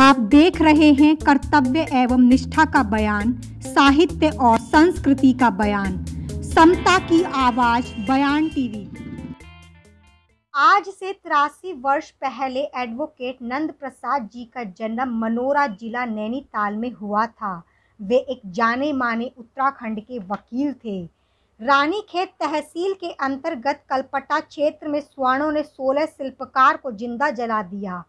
आप देख रहे हैं कर्तव्य एवं निष्ठा का बयान, साहित्य और संस्कृति का बयान। समता की आवाज़, बयान टीवी। आज से तिरासी वर्ष पहले एडवोकेट नंद प्रसाद जी का जन्म मनोरा जिला नैनीताल में हुआ था। वे एक जाने माने उत्तराखंड के वकील थे। रानीखेत तहसील के अंतर्गत कलपटा क्षेत्र में स्वर्णों ने 16 शिल्पकार को ज़िंदा जला दिया।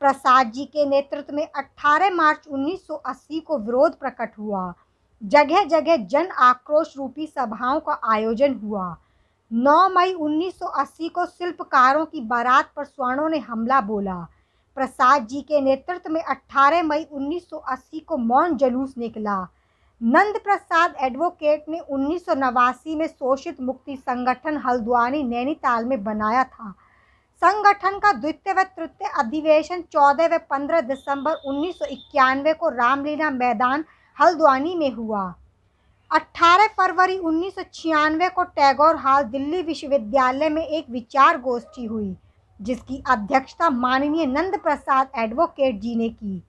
प्रसाद जी के नेतृत्व में 18 मार्च 1980 को विरोध प्रकट हुआ। जगह जगह जन आक्रोश रूपी सभाओं का आयोजन हुआ। 9 मई 1980 को शिल्पकारों की बारात पर स्वर्णों ने हमला बोला। प्रसाद जी के नेतृत्व में 18 मई 1980 को मौन जुलूस निकला। नंद प्रसाद एडवोकेट ने उन्नीस सौ नवासी में शोषित मुक्ति संगठन हल्द्वानी नैनीताल में बनाया था। संगठन का द्वितीय व तृतीय अधिवेशन 14 व 15 दिसंबर उन्नीस सौ इक्यानवे को रामलीला मैदान हल्द्वानी में हुआ। 18 फरवरी उन्नीस सौ छियानवे को टैगोर हॉल दिल्ली विश्वविद्यालय में एक विचार गोष्ठी हुई, जिसकी अध्यक्षता माननीय नंद प्रसाद एडवोकेट जी ने की।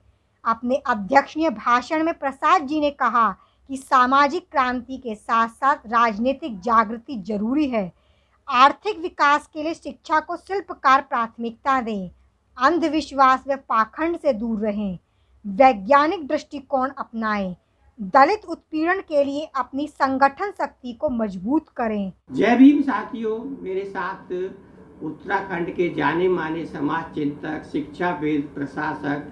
अपने अध्यक्षीय भाषण में प्रसाद जी ने कहा कि सामाजिक क्रांति के साथ साथ राजनीतिक जागृति ज़रूरी है आर्थिक विकास के लिए शिक्षा को शिल्पकार प्राथमिकता दें। अंधविश्वास व पाखंड से दूर रहें। वैज्ञानिक दृष्टिकोण अपनाएँ। दलित उत्पीड़न के लिए अपनी संगठन शक्ति को मज़बूत करें। जय भीम साथियों, मेरे साथ उत्तराखंड के जाने माने समाज चिंतक शिक्षाविद प्रशासक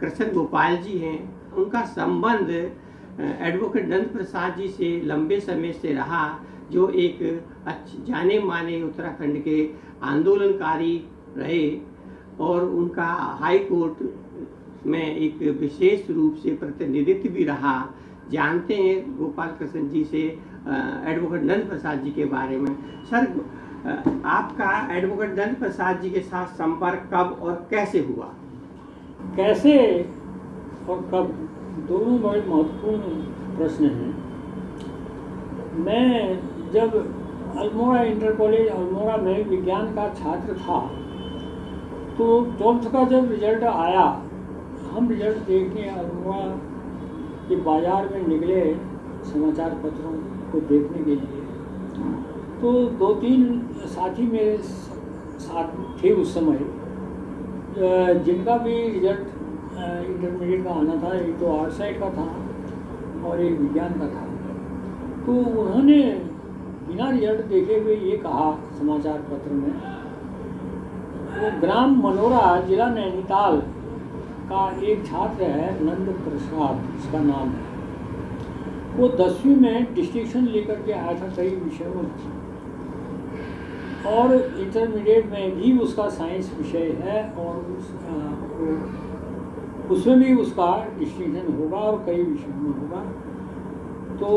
कृष्ण गोपाल जी हैं। उनका संबंध एडवोकेट नंद प्रसाद जी से लंबे समय से रहा, जो एक अच्छे जाने माने उत्तराखंड के आंदोलनकारी रहे और उनका हाई कोर्ट में एक विशेष रूप से प्रतिनिधित्व भी रहा। जानते हैं गोपाल कृष्ण जी से एडवोकेट नंद प्रसाद जी के बारे में। सर आपका एडवोकेट नंद प्रसाद जी के साथ संपर्क कब और कैसे हुआ? कैसे और कब? दोनों बड़े महत्वपूर्ण प्रश्न हैं। मैं जब अल्मोड़ा इंटर कॉलेज, अल्मोड़ा में विज्ञान का छात्र था। तो ट्वेल्थ का जब रिज़ल्ट आया, हम रिज़ल्ट देखने अल्मोड़ा के बाज़ार में निकले समाचार पत्रों को देखने के लिए। तो दो तीन साथी मेरे साथ थे उस समय जिनका भी रिज़ल्ट इंटरमीडिएट का आना था, एक तो आर्ट साइड का था और एक विज्ञान का था। तो उन्होंने बिना रिज़ल्ट देखे हुए ये कहा समाचार पत्र में वो ग्राम मनोरा जिला नैनीताल का एक छात्र है नंद प्रसाद उसका नाम है। वो दसवीं में डिस्टिंक्शन लेकर के आया था कई विषयों में। और इंटरमीडिएट में भी उसका साइंस विषय है और उस, उसमें भी उसका डिस्टिंक्शन होगा और कई विषयों में होगा। तो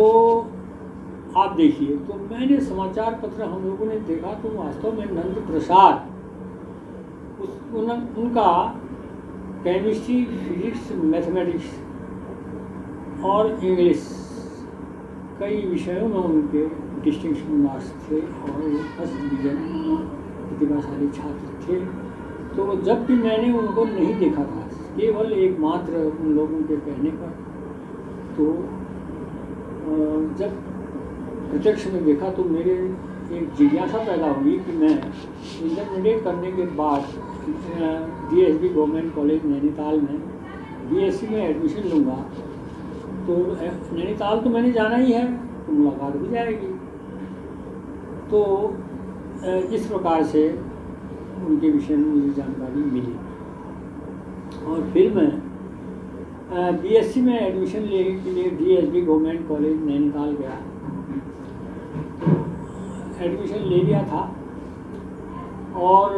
आप देखिए तो मैंने समाचार पत्र हम लोगों ने देखा तो वास्तव में नंद प्रसाद उस उन, उनका केमिस्ट्री फिजिक्स मैथमेटिक्स और इंग्लिश कई विषयों में उनके डिस्टिंक्शन मार्क्स थे और फ़र्स्ट डिवीज़न प्रतिभाशाली छात्र थे। तो जब भी मैंने उनको नहीं देखा था केवल एकमात्र उन लोगों के कहने पर तो जब प्रत्यक्ष में देखा तो मेरे एक जिज्ञासा पैदा हुई कि मैं इंटरमीडिएट करने के बाद D S B government college Nainital में बी एस सी में एडमिशन लूँगा। तो नैनीताल तो मैंने जाना ही है तो मुलाकात हो जाएगी। तो इस प्रकार से उनके विषय में मुझे जानकारी मिली। और फिर मैं बीएससी में एडमिशन लेने के लिए डीएसबी गवर्नमेंट कॉलेज नैनीताल गया। एडमिशन ले लिया था। और,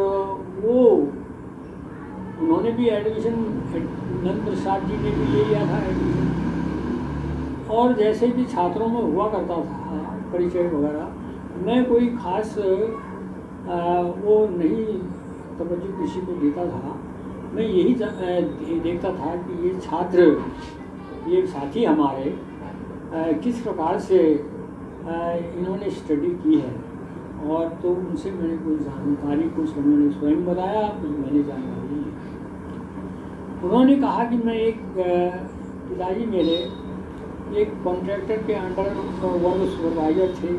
वो, उन्होंने भी एडमिशन नंद प्रसाद जी ने भी ले लिया था एडमिशन और जैसे भी छात्रों में हुआ करता था, परिचय वगैरह, मैं कोई खास वो नहीं तवज्जो किसी को देता था। मैं यही देखता था कि ये छात्र, ये साथी हमारे किस प्रकार से इन्होंने स्टडी की है। और तो उनसे मैंने कोई जानकारी कुछ उन्होंने स्वयं बताया, कुछ मैंने जानकारी ली। उन्होंने कहा कि मैं एक पिताजी मेरे एक कॉन्ट्रैक्टर के अंडर वर्ग सुपरवाइजर थे।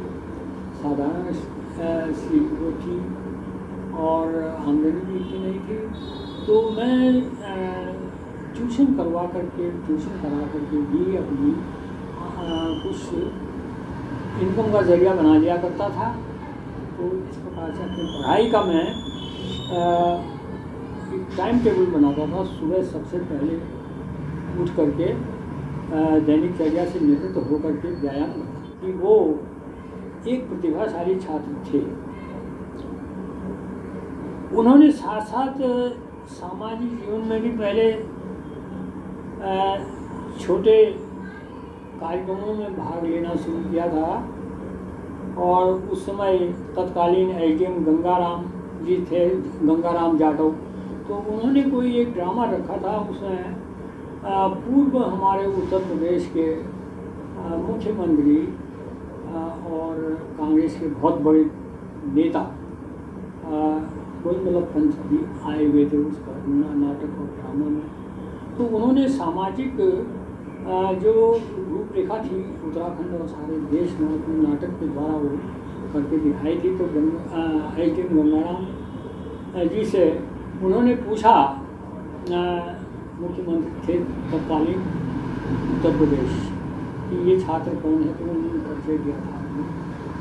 साधारण सी वो थी और आमदनी भी इतनी नहीं थी। तो मैं ट्यूशन करवा करके ट्यूशन करा करके भी अपनी कुछ इनकम का ज़रिया बना लिया करता था। तो इस प्रकार से अपनी पढ़ाई का मैं टाइम टेबल बनाता था सुबह सबसे पहले उठ करके दैनिक चर्या से निवृत्त होकर के व्यायाम कि वो एक प्रतिभाशाली छात्र थे। उन्होंने साथ साथ सामाजिक जीवन में भी पहले छोटे कार्यक्रमों में भाग लेना शुरू किया था। और उस समय तत्कालीन एम गंगाराम जी थे, गंगाराम जाटव तो उन्होंने कोई एक ड्रामा रखा था उसमें पूर्व हमारे उत्तर प्रदेश के मुख्यमंत्री और कांग्रेस के बहुत बड़े नेता कोई मतलब पंच भी आए हुए थे उस पर, नाटक और ड्रामा में। तो उन्होंने सामाजिक जो रूपरेखा थी उत्तराखंड और सारे देश में अपने नाटक के द्वारा वो करके दिखाई थी। तो एच डी गंगाराम जी से उन्होंने पूछा मुख्यमंत्री थे तत्कालीन उत्तर प्रदेश, कि ये छात्र कौन है? तो उन्होंने परिचय दिया था।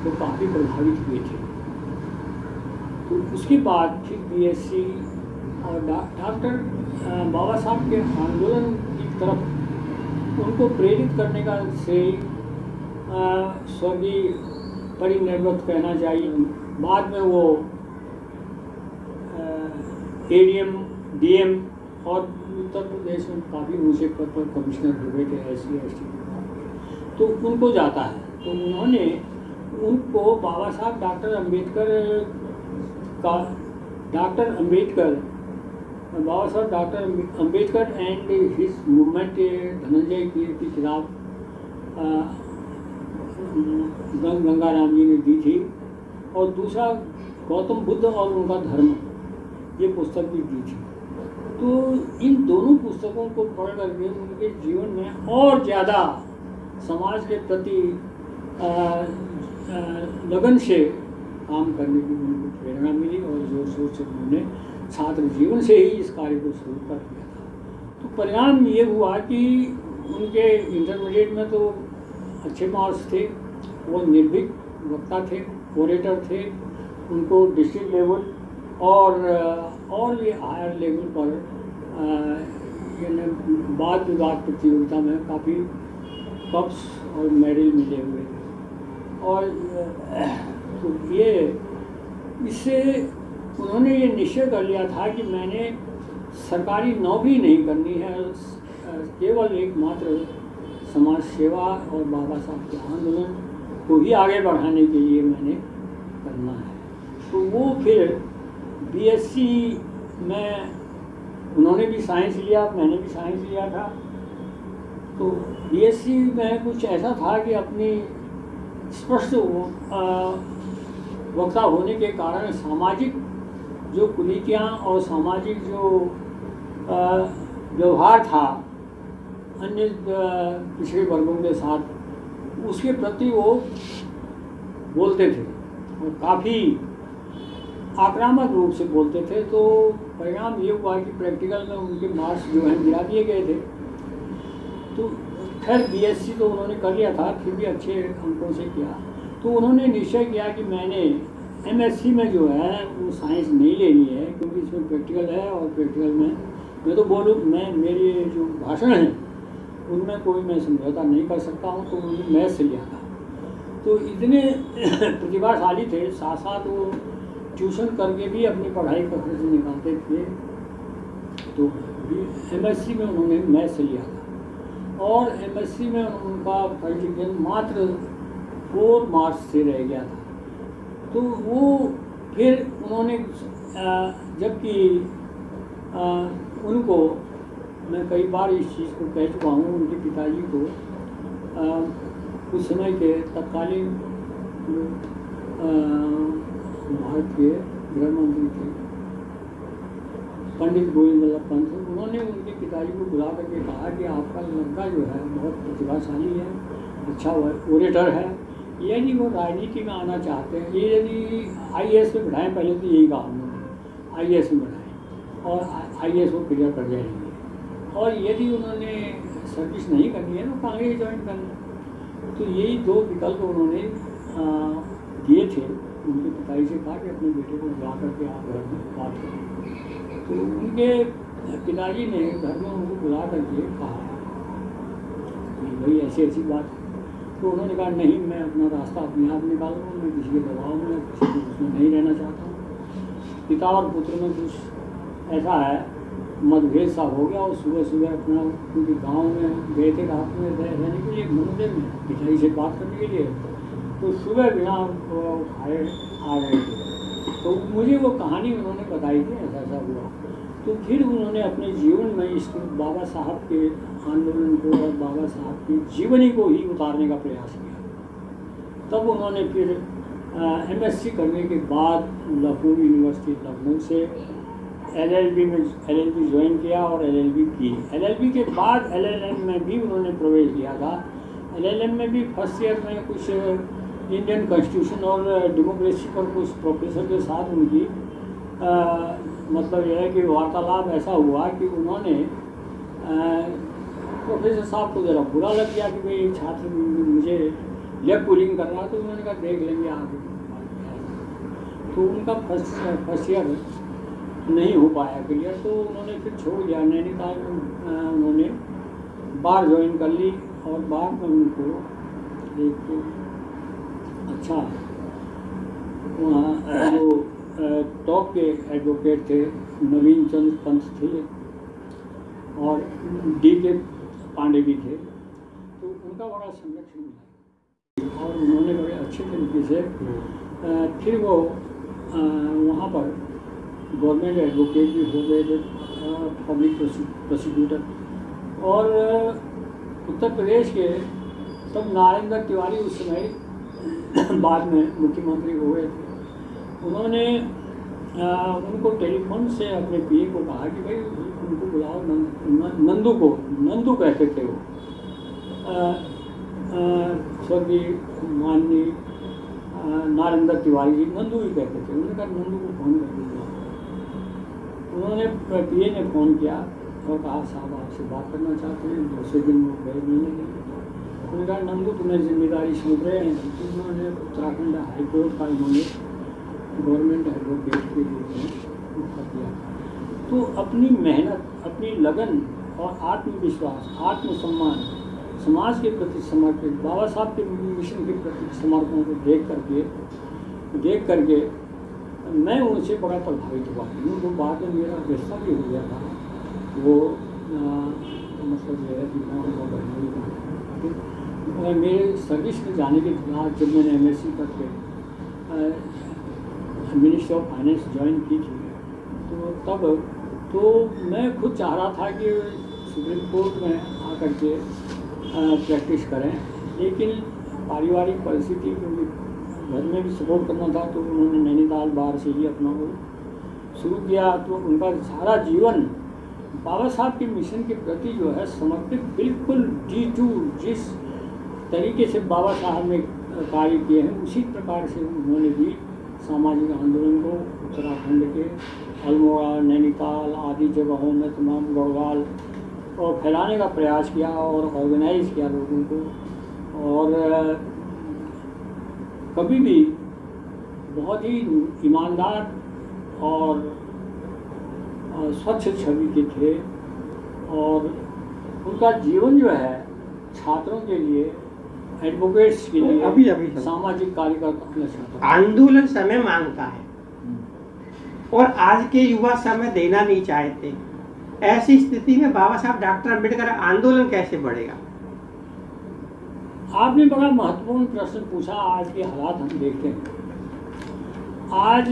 तो काफ़ी प्रभावित हुए थे। तो उसके बाद फिर बीएससी और डॉक्टर बाबा साहब के आंदोलन की तरफ़ उनको प्रेरित करने का श्रेय स्वर्गीय परिनिर्वत कहना चाहिए। बाद में वो एडीएम डीएम और उत्तर प्रदेश में काफ़ी ऊँचे पद पर कमिश्नर हुए थे एस सी एस टी तो उनको जाता है। तो उन्होंने उनको बाबा साहब डॉक्टर अंबेडकर का, doctor Ambedkar Baba Sahab doctor Ambedkar and his movement Dhananjay की, अ, गंग गंगाराम जी ने दी थी। और दूसरा गौतम बुद्ध और उनका धर्म ये पुस्तक भी दी थी। तो इन दोनों पुस्तकों को पढ़ करके उनके जीवन में और ज़्यादा समाज के प्रति लगन से काम करने की उनको प्रेरणा मिली और ज़ोर शोर से उन्होंने छात्र जीवन से ही इस कार्य को शुरू कर दिया था। तो परिणाम ये हुआ कि उनके इंटरमीडिएट में तो अच्छे मार्क्स थे, वो निर्भीक वक्ता थे ओरेटर थे, उनको डिस्ट्रिक्ट लेवल और और भी हायर लेवल पर यानी वाद विवाद प्रतियोगिता में काफ़ी कप्स और मेडल मिले हुए थे। और तो ये, इससे उन्होंने ये निश्चय कर लिया था कि मैंने सरकारी नौकरी नहीं करनी है, केवल एकमात्र समाज सेवा और बाबा साहब के आंदोलन को ही आगे बढ़ाने के लिए मैंने करना है। तो वो फिर बीएससी में उन्होंने भी साइंस लिया, मैंने भी साइंस लिया था। तो बीएससी में कुछ ऐसा था कि अपनी स्पष्ट वक्ता होने के कारण सामाजिक जो कुरीतियाँ और सामाजिक जो व्यवहार था, अन्य पिछड़े वर्गों के साथ, उसके प्रति वो बोलते थे और काफ़ी आक्रामक रूप से बोलते थे। तो परिणाम ये हुआ कि प्रैक्टिकल में उनके मार्क्स जो हैं गिरा दिए गए थे। तो खैर बीएससी तो उन्होंने कर लिया था, फिर भी अच्छे अंकों से किया। तो उन्होंने निश्चय किया कि मैंने एमएससी में जो है, वो साइंस नहीं लेनी है, क्योंकि इसमें प्रैक्टिकल है और प्रैक्टिकल में, मैं तो बोलूँ, मैं, मेरे जो भाषण हैं, उनमें कोई मैं समझौता नहीं कर सकता हूँ तो उन्होंने मैथ से लिया था तो इतने प्रतिभाशाली थे साथ साथ वो ट्यूशन करके भी अपनी पढ़ाई का से निकालते थे तो एमएससी में उन्होंने मैथ से लिया था और एमएससी में उनका फ़र्स्ट डिवीज़न मात्र फोर मार्क्स से रह गया था। तो वो फिर उन्होंने जबकि उनको, मैं कई बार इस चीज़ को कह चुका हूँ, उनके पिताजी को उस समय के तत्कालीन भारत के गृह मंत्री थे। पंडित गोविंद वल्लभ पंत, उन्होंने उनके पिताजी को बुला करके कहा कि आपका लड़का जो है, बहुत प्रतिभाशाली है अच्छा ओरेटर है यदि वो राजनीति में आना चाहते हैं। ये यदि आई एस में बढ़ाएँ पहले तो यही कहा उन्होंने आई एस में बढ़ाएँ और आई एस वो क्लियर कर जाएँगे। और यदि उन्होंने सर्विस नहीं करनी है तो कांग्रेस ज्वाइन करना तो यही दो विकल्प उन्होंने दिए थे। उनके पिताजी से कहा कि अपने बेटे को बुला करके आप घर में बात करें। तो उनके पिताजी ने घर में उनको बुला करके कहा कि भाई ऐसी ऐसी बात है तो उन्होंने कहा, नहीं, मैं अपना रास्ता अपने आप निकाल रहा हूँ मैं किसी के दबाव में, किसी के उसमें नहीं रहना चाहता हूँ। पिता और पुत्र में कुछ ऐसा है, मतभेद सा हो गया, और सुबह सुबह अपना, क्योंकि गाँव में गए थे, रात में रहने के लिए मंदिर में पिताजी से बात करने के लिए तो सुबह बिना खाए आ गए थे। तो मुझे वो कहानी उन्होंने बताई थी ऐसा ऐसा हुआ। तो फिर उन्होंने अपने जीवन में इस बाबा साहब के आंदोलन को और बाबा साहब की जीवनी को ही उतारने का प्रयास किया। तब उन्होंने फिर एमएससी करने के बाद लखनऊ यूनिवर्सिटी लखनऊ से एलएलबी में एलएलबी ज्वाइन किया और एलएलबी की। एलएलबी के बाद एलएलएम में भी उन्होंने प्रवेश किया था। एलएलएम में भी फ़र्स्ट ईयर में कुछ इंडियन कॉन्स्टिट्यूशन और डेमोक्रेसी पर कुछ प्रोफेसर के साथ उनकी मतलब यह है कि वार्तालाप ऐसा हुआ कि उन्होंने प्रोफेसर साहब को ज़रा बुरा लग गया कि भाई छात्र मुझे लेग पुलिंग कर रहा तो उन्होंने कहा, देख लेंगे आगे। तो उनका फ़र्स्ट फ़र्स्ट ईयर नहीं हो पाया क्लियर तो उन्होंने फिर छोड़ दिया। नैनीताल उन्होंने बार ज्वाइन कर ली और बार में उनको एक अच्छा वहाँ जो टॉप के एडवोकेट थे, नवीन चंद्र पंत थे और डी के पांडे भी थे। तो उनका बड़ा संरक्षण मिला। और उन्होंने बड़े अच्छे तरीके से फिर वो वहाँ पर गवर्नमेंट एडवोकेट भी हो गए थे पब्लिक प्रोसिक्यूटर और उत्तर प्रदेश के तब नारायण तिवारी उस समय बाद में मुख्यमंत्री हो गए थे। उन्होंने उनको टेलीफोन से अपने पीए को कहा कि भाई, उनको बुलाओ नंदू को, नंदू कहते थे वो। स्वर्गीय माननीय नारेंद्र तिवारी जी नंदू ही कहते थे। उन्होंने कहा, नंदू को फ़ोन कर दिया उन्होंने पीए ने फ़ोन किया और कहा, साहब, आपसे बात करना चाहते हैं दूसरे दिन वो गए, मिलने के उन्होंने कहा, नंदू तुम्हें ज़िम्मेदारी सौंप रहे हैं। उन्होंने उत्तराखंड हाईकोर्ट का इन्होंने गवर्नमेंट एडवोकेट के लिए कर दिया। तो अपनी मेहनत, अपनी लगन और आत्मविश्वास, आत्मसम्मान, समाज के प्रति समर्पित, बाबा साहब के मिशन के प्रति समर्पण को देख करके देख करके मैं उनसे बड़ा प्रभावित हुआ। उनको बाद में मेरा हिस्सा भी हो गया था। वो मतलब यह है कि मेरे सर्विस में जाने के बाद जब मैंने एम एस सी करके मिनिस्ट्री ऑफ़ फाइनेंस ज्वाइन की थी। तो तब तो मैं खुद चाह रहा था कि सुप्रीम कोर्ट में आकर के प्रैक्टिस करें। लेकिन पारिवारिक परिस्थिति, क्योंकि घर में भी सपोर्ट करना था तो उन्होंने नैनीताल बाहर से ही अपना वो शुरू किया। तो उनका सारा जीवन बाबा साहब के मिशन के प्रति जो है, समर्पित बिल्कुल डी टू जिस तरीके से बाबा साहब ने कार्य किए हैं, उसी प्रकार से उन्होंने भी सामाजिक आंदोलन को उत्तराखंड के अल्मोड़ा, नैनीताल आदि जगहों में तमाम गढ़वाल और फैलाने का प्रयास किया और ऑर्गेनाइज किया लोगों को। और कभी भी बहुत ही ईमानदार और स्वच्छ छवि के थे और उनका जीवन जो है छात्रों के लिए एडवोकेट्स के लिए अभी अभी सामाजिक कार्यकर्ता आंदोलन समय माँगता है। और आज के युवा समय देना नहीं चाहते। ऐसी स्थिति में बाबा साहब डॉक्टर अंबेडकर आंदोलन कैसे बढ़ेगा? आपने बड़ा महत्वपूर्ण प्रश्न पूछा आज के हालात हम देखते हैं। आज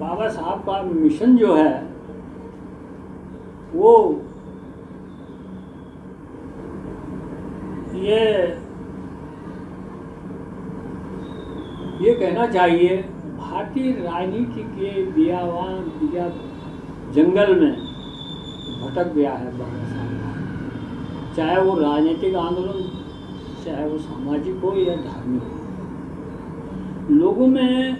बाबा साहब का मिशन जो है वो ये ये कहना चाहिए, भारतीय राजनीति के दियावान दिया जंगल में भटक गया है बाबा साहब चाहे वो राजनीतिक आंदोलन, चाहे वो सामाजिक हो या धार्मिक हो। लोगों में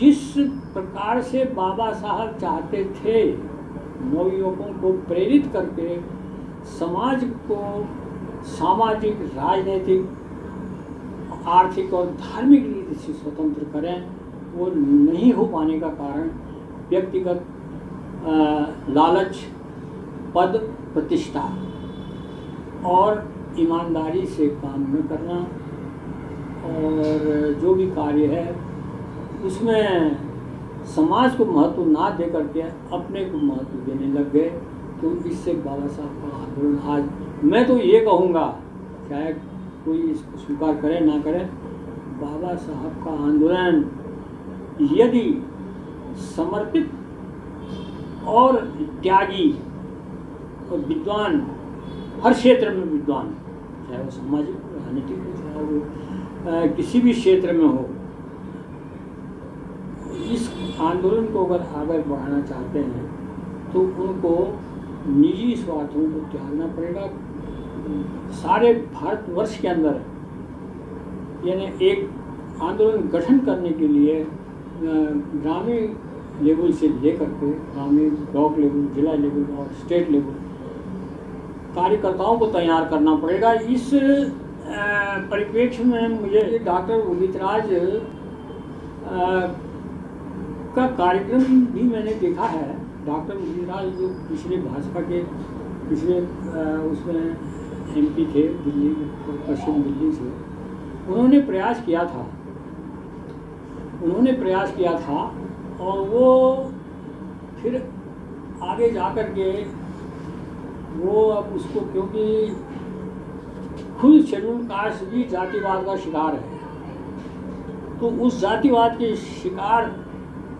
जिस प्रकार से बाबा साहब चाहते थे, नवयुवकों को प्रेरित करके समाज को सामाजिक, राजनीतिक आर्थिक और धार्मिक रीति से स्वतंत्र करें, वो नहीं हो पाने का कारण व्यक्तिगत लालच, पद प्रतिष्ठा और ईमानदारी से काम न करना और जो भी कार्य है, उसमें समाज को महत्व ना दे करके अपने को महत्व देने लग गए तो इससे बाबा साहब का आंदोलन आज, मैं तो ये कहूँगा चाहे कोई इसको स्वीकार करे, ना करे, बाबा साहब का आंदोलन यदि समर्पित और त्यागी और विद्वान, हर क्षेत्र में विद्वान, चाहे वो सामाजिक, राजनीतिक हो, चाहे वो किसी भी क्षेत्र में हो, इस आंदोलन को अगर आगे बढ़ाना चाहते हैं तो उनको निजी स्वार्थों को त्यागना पड़ेगा सारे भारतवर्ष के अंदर यानी एक आंदोलन गठन करने के लिए ग्रामीण लेवल से लेकर के ग्रामीण ब्लॉक लेवल, जिला लेवल और स्टेट लेवल कार्यकर्ताओं को तैयार करना पड़ेगा। इस परिप्रेक्ष्य में मुझे डॉक्टर उदित राज का कार्यक्रम भी मैंने देखा है। डॉक्टर उदित राज जो पिछले भाजपा के, पिछले उसमें एमपी थे, दिल्ली, पश्चिम दिल्ली से। उन्होंने प्रयास किया था। उन्होंने प्रयास किया था और वो फिर आगे जा कर के वो अब उसको, क्योंकि खुद शेड्यूल कास्ट भी जातिवाद का शिकार है। तो उस जातिवाद के शिकार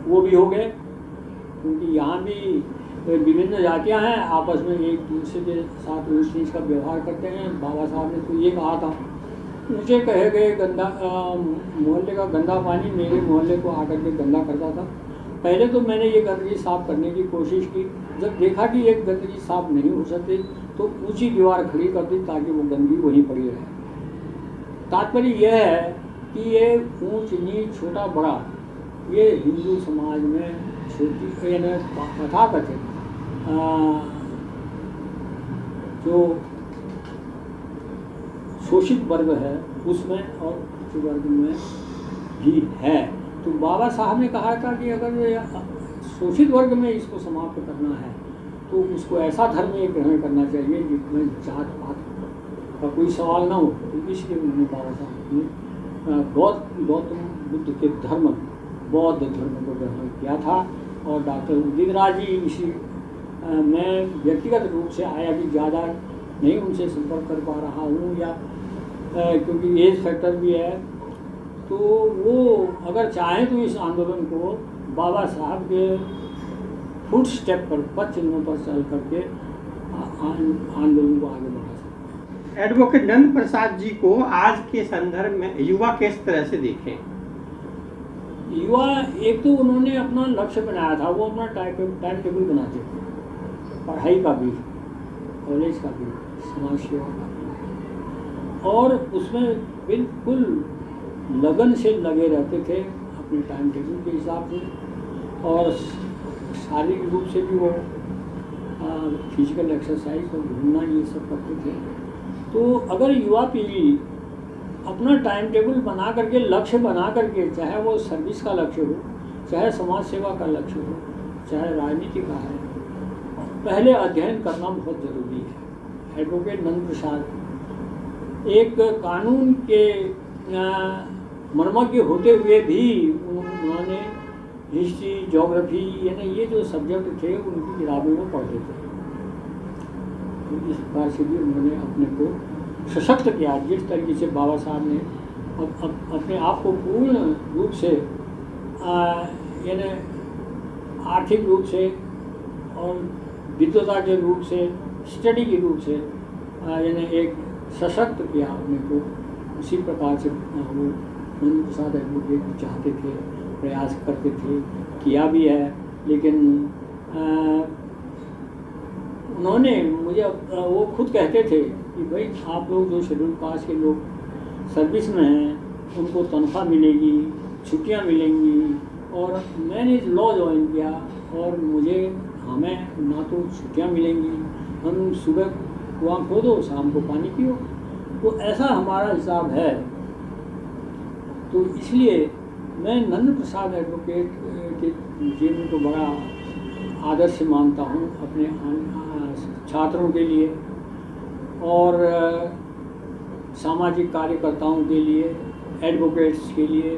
वो भी हो गए, क्योंकि यहाँ भी विभिन्न जातियाँ हैं आपस में एक दूसरे के साथ ऊंच नीच का व्यवहार करते हैं। बाबा साहब ने तो ये कहा था मुझे कहे गए गंदा मोहल्ले का गंदा पानी मेरे मोहल्ले को आकर के गंदा करता था। पहले तो मैंने ये गंदगी साफ़ करने की कोशिश की। जब देखा कि ये गंदगी साफ़ नहीं हो सकती तो ऊँची दीवार खड़ी कर दी ताकि वो गंदगी वहीं पड़ी रहे। तात्पर्य यह है कि ये ऊंच नीच छोटा बड़ा ये हिंदू समाज में छोटी अ, जो शोषित वर्ग है, उसमें और उच्च वर्ग में भी है। तो बाबा साहब ने कहा था कि अगर शोषित वर्ग में इसको समाप्त करना है तो उसको ऐसा धर्म ये ग्रहण करना चाहिए जिसमें जात पात का कोई सवाल ना हो। तो इसलिए उन्होंने बाबा साहब ने गौत गौतम बुद्ध के धर्म, बौद्ध धर्म को ग्रहण किया था। और डॉक्टर उदित राज जी इसी मैं व्यक्तिगत रूप से आया कि ज़्यादा नहीं उनसे संपर्क कर पा रहा हूँ या क्योंकि एज फैक्टर भी है। तो वो अगर चाहें तो इस आंदोलन को बाबा साहब के फुट स्टेप पर पद चिन्हों पर चल करके आंदोलन को आगे बढ़ा सकते हैं। एडवोकेट नंद प्रसाद जी को आज के संदर्भ में युवा किस तरह से देखें? युवा एक तो उन्होंने अपना लक्ष्य बनाया था वो अपना टाइम टेबल बनाते थे। पढ़ाई का भी कॉलेज का भी समाज सेवा का भी और उसमें बिल्कुल लगन से लगे रहते थे अपने टाइम टेबल के हिसाब से और शारीरिक रूप से भी वो फ़िज़िकल एक्सरसाइज और घूमना ये सब करते थे। तो अगर युवा पीढ़ी अपना टाइम टेबल बना करके, लक्ष्य बना करके, चाहे वो सर्विस का लक्ष्य हो, चाहे समाज सेवा का लक्ष्य हो, चाहे राजनीति का है पहले अध्ययन करना बहुत ज़रूरी है। एडवोकेट नंद प्रसाद एक कानून के मर्मज्ञ होते हुए भी उन्होंने हिस्ट्री जोग्राफी यानी ये जो सब्जेक्ट थे उनकी किताबें वो पढ़ते थे। तो इस प्रकार से भी उन्होंने अपने को सशक्त किया। जिस तरीके से बाबा साहब ने अप, अप, अपने आप को पूर्ण रूप से यानी आर्थिक रूप से और विद्वता के रूप से स्टडी के रूप से यानी एक सशक्त किया अपने को उसी प्रकार से वो नंद प्रसाद एडवोकेट चाहते थे, प्रयास करते थे, किया भी है, लेकिन उन्होंने मुझे वो खुद कहते थे कि भाई आप लोग जो शेड्यूल कास्ट के लोग सर्विस में हैं, उनको तनख्वाह मिलेगी, छुट्टियाँ मिलेंगी, और मैंने लॉ ज्वाइन किया और मुझे हमें ना तो छुट्टियाँ मिलेंगी। हम सुबह कुआँ खोदो शाम को पानी पियो। तो ऐसा हमारा हिसाब है। तो इसलिए मैं नंद प्रसाद एडवोकेट के जीवन को बड़ा आदर्श मानता हूँ अपने छात्रों के लिए और सामाजिक कार्यकर्ताओं के लिए एडवोकेट्स के लिए।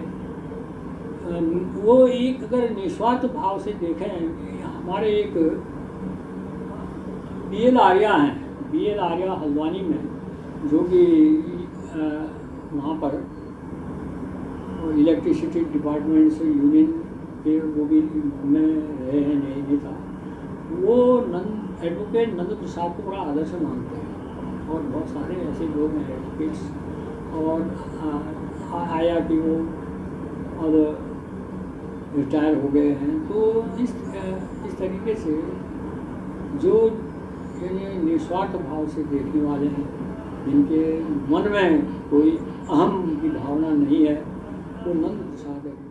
वो एक अगर निस्वार्थ भाव से देखें हमारे एक बी एल आर्या हैं बी एल आर्या हल्द्वानी में जो कि वहाँ पर इलेक्ट्रिसिटी डिपार्टमेंट से यूनियन के वो भी में रहे हैं नहीं नेता वो नंद एडवोकेट नंद प्रसाद को बड़ा आदर्श मानते हैं और बहुत सारे ऐसे लोग हैं एडवोकेट्स और आ, आया कि वो और रिटायर हो गए हैं। तो इस इस तरीके से जो यानी निस्वार्थ भाव से देखने वाले हैं, जिनके मन में कोई अहम की भावना नहीं है, वो नंद प्रसाद है